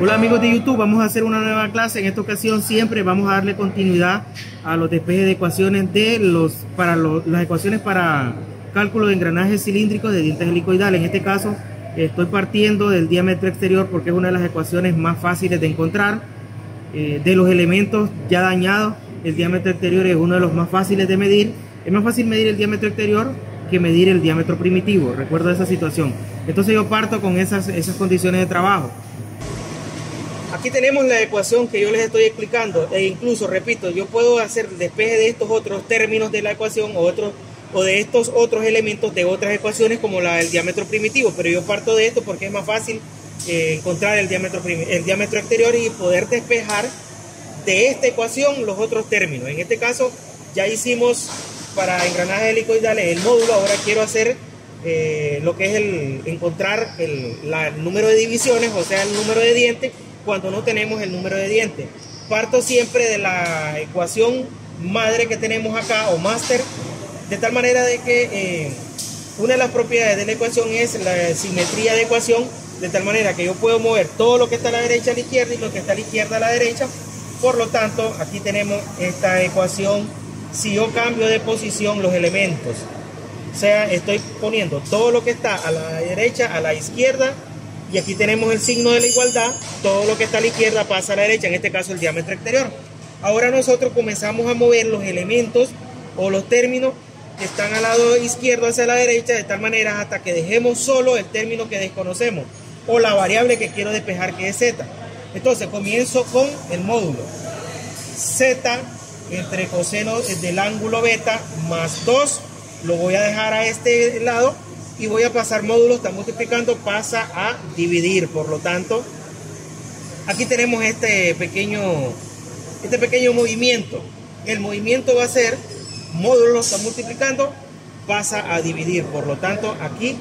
Hola amigos de YouTube, vamos a hacer una nueva clase. En esta ocasión siempre vamos a darle continuidad a los despejes de ecuaciones de los para las ecuaciones para cálculo de engranajes cilíndricos de dientes helicoidales. En este caso estoy partiendo del diámetro exterior porque es una de las ecuaciones más fáciles de encontrar. Eh, de los elementos ya dañados, el diámetro exterior es uno de los más fáciles de medir. Es más fácil medir el diámetro exterior que medir el diámetro primitivo. Recuerdo esa situación. Entonces yo parto con esas condiciones de trabajo. Aquí tenemos la ecuación que yo les estoy explicando e incluso, repito, yo puedo hacer despeje de estos otros términos de la ecuación o, otros, o de estos otros elementos de otras ecuaciones como la del diámetro primitivo, pero yo parto de esto porque es más fácil eh, encontrar el diámetro, el diámetro exterior y poder despejar de esta ecuación los otros términos. En este caso ya hicimos para engranajes helicoidales el módulo, ahora quiero hacer eh, lo que es el encontrar el, el número de divisiones, o sea el número de dientes cuando no tenemos el número de dientes. Parto siempre de la ecuación madre que tenemos acá o máster, de tal manera de que eh, una de las propiedades de la ecuación es la simetría de ecuación, de tal manera que yo puedo mover todo lo que está a la derecha a la izquierda y lo que está a la izquierda a la derecha. Por lo tanto, aquí tenemos esta ecuación. Si yo cambio de posición los elementos, o sea, estoy poniendo todo lo que está a la derecha a la izquierda y aquí tenemos el signo de la igualdad, todo lo que está a la izquierda pasa a la derecha, en este caso el diámetro exterior. Ahora nosotros comenzamos a mover los elementos o los términos que están al lado izquierdo hacia la derecha de tal manera hasta que dejemos solo el término que desconocemos o la variable que quiero despejar que es z. Entonces comienzo con el módulo z entre coseno del ángulo beta más 2, lo voy a dejar a este lado y voy a pasar módulo, está multiplicando, pasa a dividir. Por lo tanto, aquí tenemos este pequeño, este pequeño movimiento. El movimiento va a ser módulo, está multiplicando, pasa a dividir. Por lo tanto, aquí,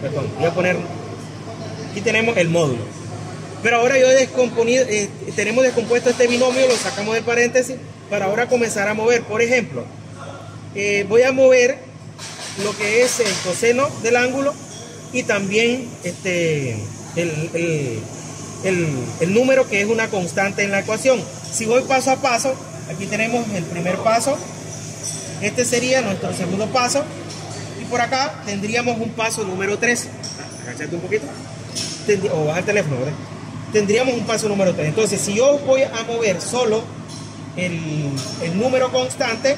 perdón, voy a poner, aquí tenemos el módulo. Pero ahora yo descomponido, eh, tenemos descompuesto este binomio, lo sacamos del paréntesis para ahora comenzar a mover. Por ejemplo, eh, voy a mover lo que es el coseno del ángulo y también este, el, número que es una constante en la ecuación. Si voy paso a paso, aquí tenemos el primer paso, este sería nuestro segundo paso y por acá tendríamos un paso número 3. Agachate un poquito. o baja el teléfono, Tendríamos un paso número 3. Entonces, si yo voy a mover solo el, el número constante,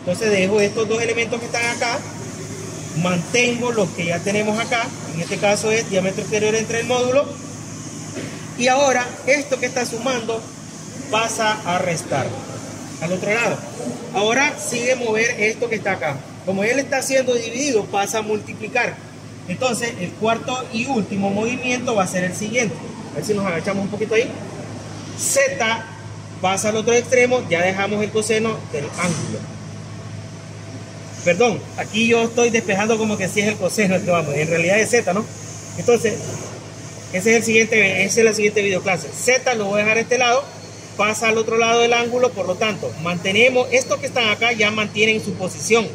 entonces dejo estos dos elementos que están acá mantengo los que ya tenemos acá, en este caso es diámetro exterior entre el módulo, y ahora esto que está sumando pasa a restar al otro lado. Ahora sigue mover esto que está acá. Como él está siendo dividido, pasa a multiplicar. Entonces, el cuarto y último movimiento va a ser el siguiente. A ver si nos agachamos un poquito ahí. Z pasa al otro extremo, ya dejamos el coseno del ángulo. Perdón, aquí yo estoy despejando como que si es el coseno que vamos, en realidad es Z, ¿no? Entonces, ese es el siguiente, esa es la siguiente videoclase. Z lo voy a dejar a este lado, pasa al otro lado del ángulo, por lo tanto, mantenemos, estos que están acá ya mantienen su posición.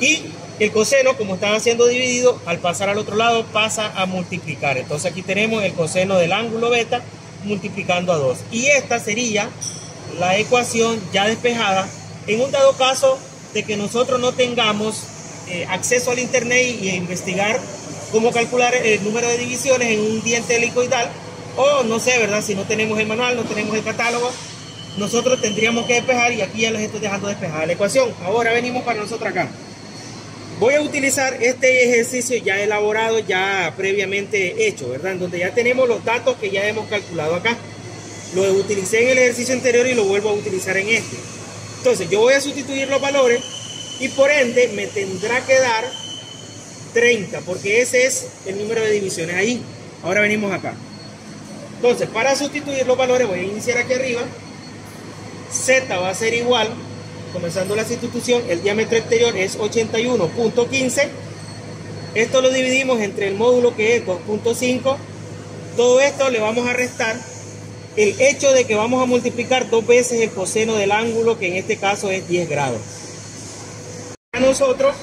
Y el coseno, como estaba siendo dividido, al pasar al otro lado pasa a multiplicar. Entonces aquí tenemos el coseno del ángulo beta multiplicando a 2. Y esta sería la ecuación ya despejada. En un dado caso, de que nosotros no tengamos eh, acceso al internet y, investigar cómo calcular el número de divisiones en un diente helicoidal o no sé, ¿verdad? Si no tenemos el manual, no tenemos el catálogo, nosotros tendríamos que despejar y aquí ya les estoy dejando despejar la ecuación. Ahora venimos para nosotros acá. Voy a utilizar este ejercicio ya elaborado, ya previamente hecho, ¿verdad? En donde ya tenemos los datos que ya hemos calculado acá. Lo utilicé en el ejercicio anterior y lo vuelvo a utilizar en este. Entonces yo voy a sustituir los valores y por ende me tendrá que dar 30 porque ese es el número de divisiones ahí. Ahora venimos acá. Entonces para sustituir los valores voy a iniciar aquí arriba. Z va a ser igual, comenzando la sustitución, el diámetro exterior es 81.15. Esto lo dividimos entre el módulo que es 2.5. Todo esto le vamos a restar el hecho de que vamos a multiplicar dos veces el coseno del ángulo, que en este caso es 10 grados. Nosotros,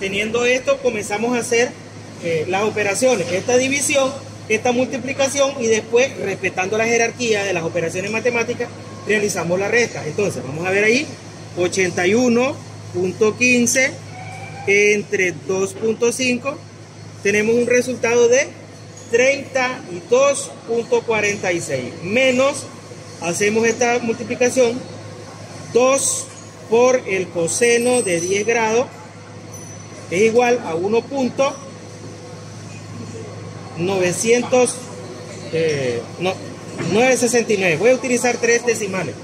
teniendo esto, comenzamos a hacer eh, las operaciones. Esta división esta multiplicación y después, respetando la jerarquía de las operaciones matemáticas, realizamos la resta. Entonces, vamos a ver ahí, 81.15 entre 2.5, tenemos un resultado de 32.46, menos, hacemos esta multiplicación, 2 por el coseno de 10 grados, es igual a 1.900, eh, no, 969. Voy a utilizar tres decimales.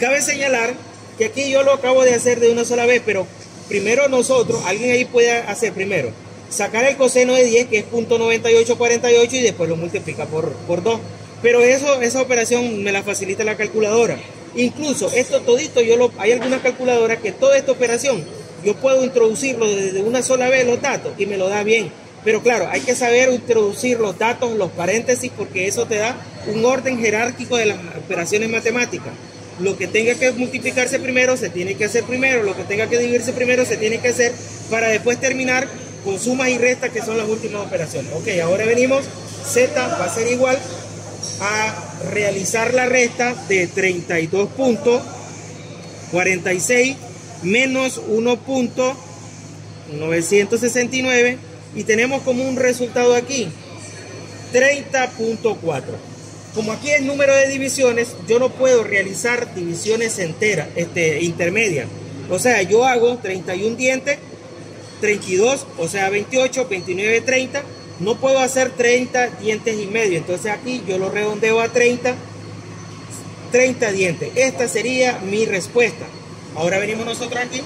Cabe señalar que aquí yo lo acabo de hacer de una sola vez, pero primero nosotros, alguien ahí puede hacer primero, sacar el coseno de 10, que es .9848, y después lo multiplica por, por 2. Pero eso, esa operación me la facilita la calculadora. Incluso esto todito, yo lo, hay algunas calculadoras que toda esta operación yo puedo introducirlo desde una sola vez los datos y me lo da bien. Pero claro, hay que saber introducir los datos, los paréntesis, porque eso te da un orden jerárquico de las operaciones matemáticas. Lo que tenga que multiplicarse primero se tiene que hacer primero, lo que tenga que dividirse primero se tiene que hacer para después terminar con sumas y restas que son las últimas operaciones. Ok, ahora venimos, Z va a ser igual a realizar la resta de 32.46 menos 1.969 y tenemos como un resultado aquí 30.4. Como aquí es número de divisiones, yo no puedo realizar divisiones enteras, este, intermedias. O sea, yo hago 31 dientes, 32, o sea, 28, 29, 30. No puedo hacer 30 dientes y medio. Entonces aquí yo lo redondeo a 30, 30 dientes. Esta sería mi respuesta. Ahora venimos nosotros aquí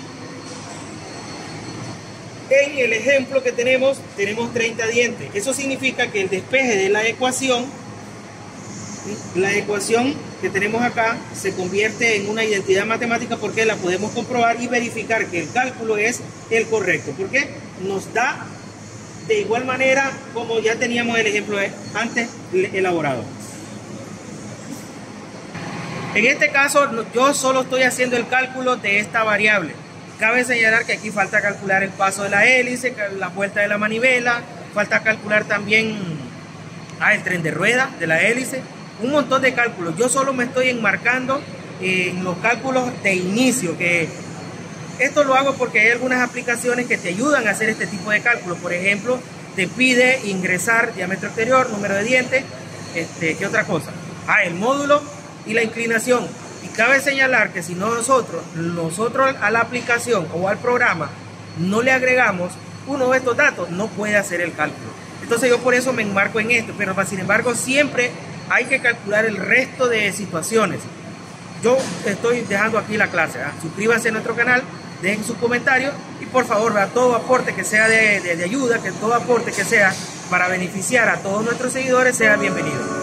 en el ejemplo que tenemos, tenemos 30 dientes. Eso significa que el despeje de la ecuación, la ecuación que tenemos acá, se convierte en una identidad matemática porque la podemos comprobar y verificar que el cálculo es el correcto. Porque nos da de igual manera como ya teníamos el ejemplo antes elaborado. En este caso, yo solo estoy haciendo el cálculo de esta variable. Cabe señalar que aquí falta calcular el paso de la hélice, la vuelta de la manivela, falta calcular también ah, el tren de rueda de la hélice, un montón de cálculos. Yo solo me estoy enmarcando en los cálculos de inicio, que esto lo hago porque hay algunas aplicaciones que te ayudan a hacer este tipo de cálculos. Por ejemplo, te pide ingresar diámetro exterior, número de dientes, este, ¿qué otra cosa? Ah, el módulo y la inclinación. Y cabe señalar que si nosotros, nosotros a la aplicación o al programa no le agregamos uno de estos datos, no puede hacer el cálculo. Entonces yo por eso me enmarco en esto, pero sin embargo siempre hay que calcular el resto de situaciones. Yo estoy dejando aquí la clase. ¿ah? Suscríbanse a nuestro canal, dejen sus comentarios y por favor, a todo aporte que sea de, de ayuda, que todo aporte que sea para beneficiar a todos nuestros seguidores sea bienvenido.